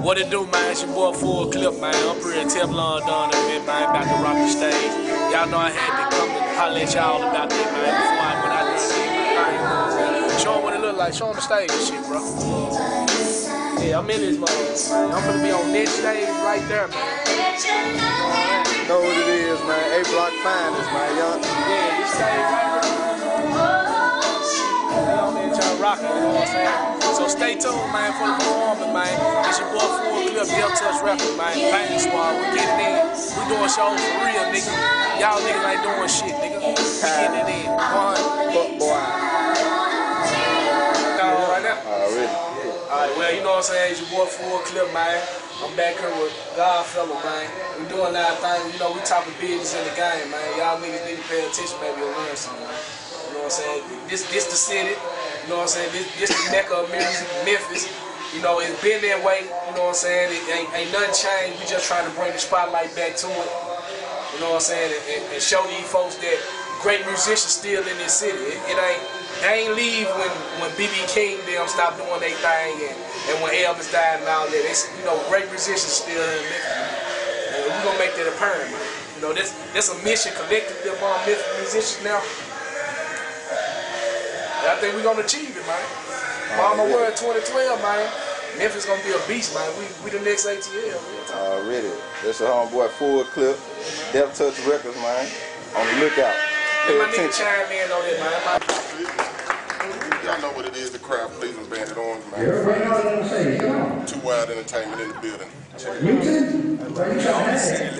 What it do, man? It's your boy Full Clip, man. I'm pretty Teflon Don and man, man, about to rock the stage. Y'all know I had to come and holler at y'all about that, man, before I went out there and did my. Show them what it look like. Show them the stage and shit, bro. Yeah, I'm in this motherfucker, man. I'm gonna be on this stage right there, man. Know what it is, man. A Block Finest, man. Y'all. Yeah, this stage right here. I'm in trying to rock it, you know what I'm saying? So stay tuned, man, for the performance, man. It's your boy Full Clip, Death Touch Records, man. Bang Squad, we getting in. We doing shows for real, nigga. Y'all niggas ain't doing shit, nigga. We getting it in. One. Fuck boy. Alright, well, you know what I'm saying? It's your boy Full Clip, man. I'm back here with Godfellow, man. We doing our thing. You know, we talking business in the game, man. Y'all niggas need to pay attention, maybe you'll learn something, man. You know what I'm saying? This this the city. You know what I'm saying? This this the mecca of music, Memphis. You know, it's been that way. You know what I'm saying? It ain't, ain't nothing changed. We just trying to bring the spotlight back to it. You know what I'm saying? And, and, and show these folks that great musicians still in this city. It, it ain't they ain't leave when when BB King them stopped doing their thing and, and when Elvis died and all that. They, you know, great musicians still in Memphis. And we gonna make that apparent. You know, this this a mission collectively among Memphis musicians now. And I think we're gonna achieve it, man. Mama oh, Word 2012, man. Memphis gonna be a beast, man. We we the next ATL. Real talk. Already. That's your homeboy Full Clip. Death Touch Records, man. On the lookout. Pay Let my nigga attention. chime in on that, man. Y'all know what it is, the crowd pleasing Bandit Orange, Everybody man. know what I'm saying. Come on. Two Wild Entertainment in the building. Check it out. Newton, what you trying to say?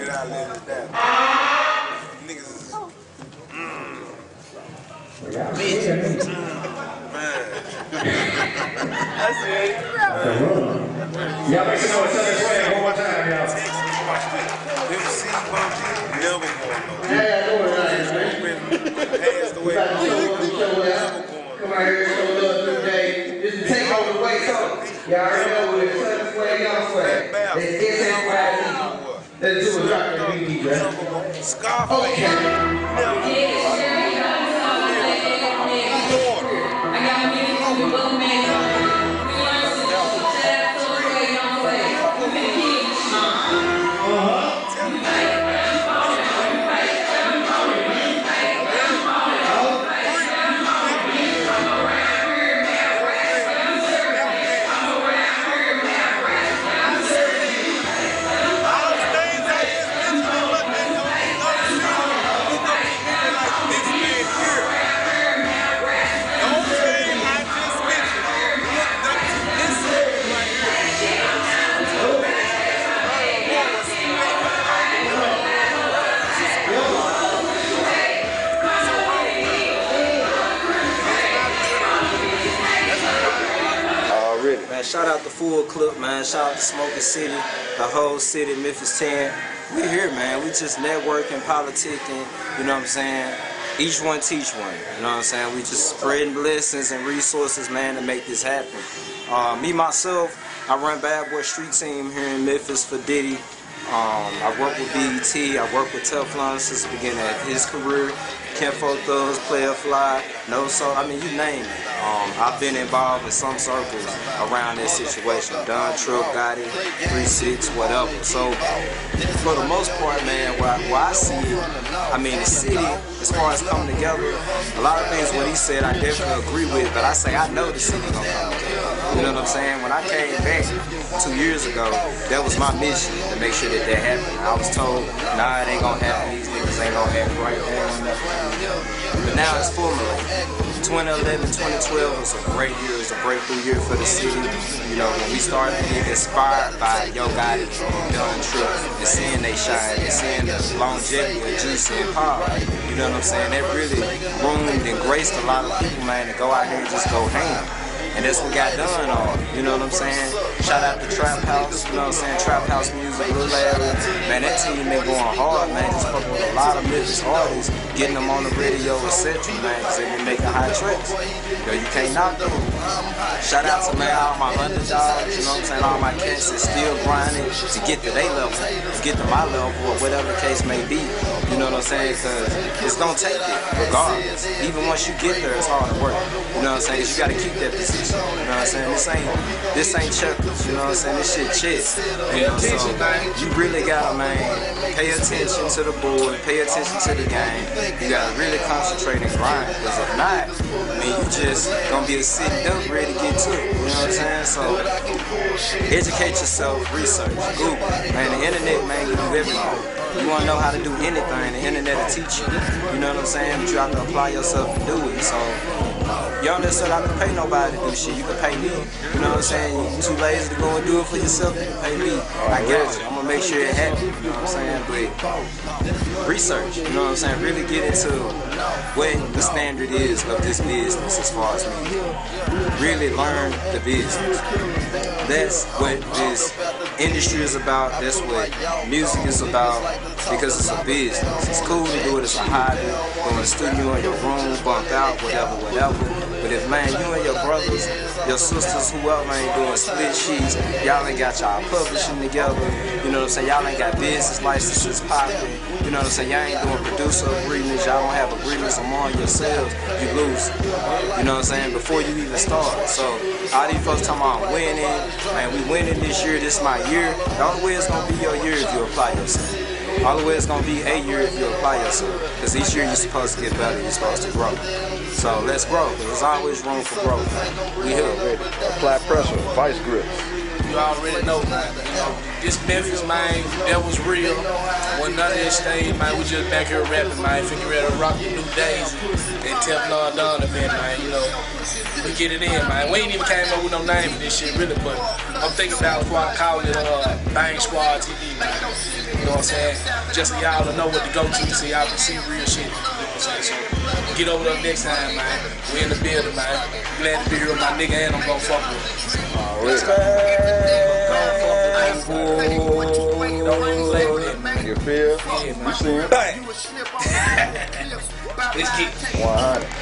We got to see it. Y'all make us where, one more time, y'all. Yeah, I know show out. Come out here, show love today. This is take over the way, y'all know what it is. Southern Sway, y'all SNYZ. Let's do a drop bro. Okay. Already. Man, shout out to Full Clip, man. Shout out to Smoking City, the whole city, Memphis 10. We here, man. We just networking, politicking, you know what I'm saying? Each one teach one, you know what I'm saying? We just spreading blessings and resources, man, to make this happen. Uh, me, myself, I run Bad Boy Street Team here in Memphis for Diddy. Um, I work with BET, I work with Teflon since the beginning of his career. Kinfolk Thugs, Playa Fly, No So, I mean, you name it. Um, I've been involved in some circles around this situation. Don Trip, Gotti, 3-6, whatever. So, for the most part, man, where, I- where I see it, I mean, the city, as far as coming together, a lot of things what he said I definitely agree with, but I say I know the city gonna come together. You know what I'm saying? When I came back two years ago, that was my mission to make sure that that happened. I was told, nah, it ain't gonna happen. These niggas ain't gonna act right. But now it's formulated. 2011, 2012 was a great year. It was a breakthrough year for the city. You know, when we started being inspired by Yo Gotti, Don Trip, and seeing they shine, and seeing the longevity of Juicy and Paul. You know what I'm saying? That really groomed and graced a lot of people, man, to go out here and just go ham. And that's what got done on. You know what I'm saying? Shout out to Trap House, you know what I'm saying? Trap House Music, Lil Larry. Man, that team been going hard, man. Just fucking with a lot of Memphis artists, getting them on the radio, etc., man, because they been making high tracks. Know, you can't knock them. Shout out to man, all my underdogs, you know what I'm saying? All my cats that still grinding to get to their level, to get to my level, or whatever the case may be. You know what I'm saying? Because it's gonna take it, regardless. Even once you get there, it's hard to work. You know what I'm saying? you gotta keep that position. You know what I'm saying? This ain't this ain't checkers. You know what I'm saying? This shit chess. You know, so you really gotta man pay attention to the board, pay attention to the game. You gotta really concentrate and grind. Because if not, I mean you just gonna be a sitting ready to get to it. You know what I'm saying? So educate yourself, research, Google. Man, the internet man can do everything. You wanna know how to do anything, the internet will teach you. You know what I'm saying? But you have to apply yourself to do it. So you don't necessarily have to pay nobody to do shit. You can pay me. You know what I'm saying? You too lazy to go and do it for yourself, you can pay me. I got you. I'm gonna make sure it happens. You know what I'm saying? But research, you know what I'm saying? Really get into what the standard is of this business as far as me. Really learn the business. That's what this industry is about. That's what music is about because it's a business. It's cool to do it as a hobby, go in the studio in your room, bump out, whatever, whatever. But if man, you and your brothers, your sisters, whoever ain't doing split sheets, y'all ain't got y'all publishing together, you know what I'm saying? Y'all ain't got business licenses popping, you know what I'm saying? Y'all ain't doing producer agreements, y'all don't have agreements among yourselves, you lose. You know what I'm saying? Before you even start. So all these folks talking about winning, man, we winning this year, this my year. The only way it's gonna be your year if you apply yourself. All the way it's gonna be a year if you apply yourself. Because each year you're supposed to get better, you're supposed to grow. So let's grow, there's always room for growth. We here. Ready. Apply pressure, vice grips. You already know, this Memphis, man, that was real. When none of this stayed, man, we just back here rapping, man. Figure out to rock the new days and Teflon Don event, man. You know, we get it in, man. We ain't even came up with no name for this shit, really, but I'm thinking about why I call it uh, Bang Squad TV, man. You know what I'm saying? Just so y'all to know what to go to, so y'all can see real shit. You know what I'm saying? So get over there next time, man. We in the building, man. Glad to be here with my nigga, and I'm gonna fuck with him. Don't play with it, man. You feel? Yeah, You see? Let's it. 100.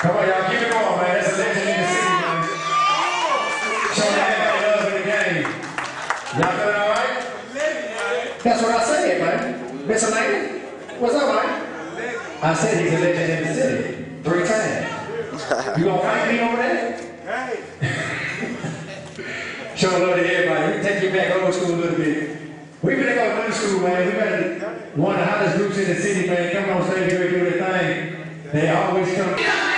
Come on, y'all, keep it going, man. That's a legend in the city, man. Show everybody love in the game. Y'all feeling all right? That's what I said, man. Mr. Lane, what's up, man? I said he's a legend in the city. Three times. You gonna fight me over that? Hey. Show love to everybody. We take you back old school a little bit. We better go new school, man. We better one of the hottest groups in the city, man. Come on stage here and do their thing. They always come.